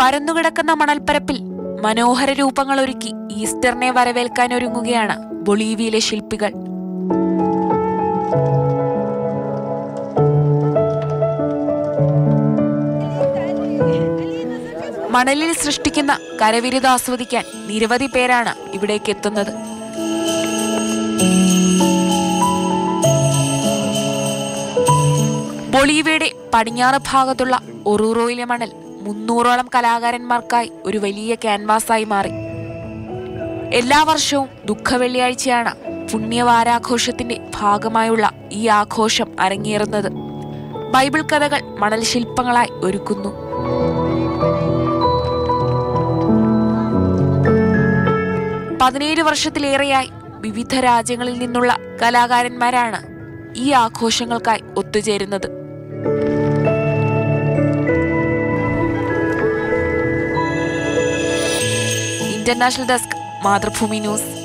പരന്നുകിടക്കുന്ന മണൽപ്പരപ്പിൽ മനോഹര രൂപങ്ങൾ ഒരുക്കി ഈസ്റ്ററിനെ വരവേൽക്കാൻ ഒരുങ്ങുകയാണ് ബൊളീവിയയിലെ ശില്പികൾ. മണലിൽ സൃഷ്ടിക്കുന്ന കരവിരുത ആസ്വദിക്കാൻ നിരവധി പേരാണ് ഇവിടേക്ക് എത്തുന്നത്. ബൊളീവിയയുടെ പടിഞ്ഞാറ് ഭാഗത്തുള്ള ഒറൂറോയിലെ മണൽ മുന്നൂറോളം കലാകാരന്മാർക്കായി ഒരു വലിയ ക്യാൻവാസായി മാറി. എല്ലാ വർഷവും ദുഃഖവെള്ളിയാഴ്ചയാണ് പുണ്യവാരാഘോഷത്തിന്റെ ഭാഗമായുള്ള ഈ ആഘോഷം അരങ്ങേറുന്നത്. ബൈബിൾ കഥകൾ മണൽ ശില്പങ്ങളായി ഒരുക്കുന്നു. പതിനേഴ് വർഷത്തിലേറെയായി വിവിധ രാജ്യങ്ങളിൽ നിന്നുള്ള കലാകാരന്മാരാണ് ഈ ആഘോഷങ്ങൾക്കായി ഒത്തുചേരുന്നത്. International desk Mathrubhumi news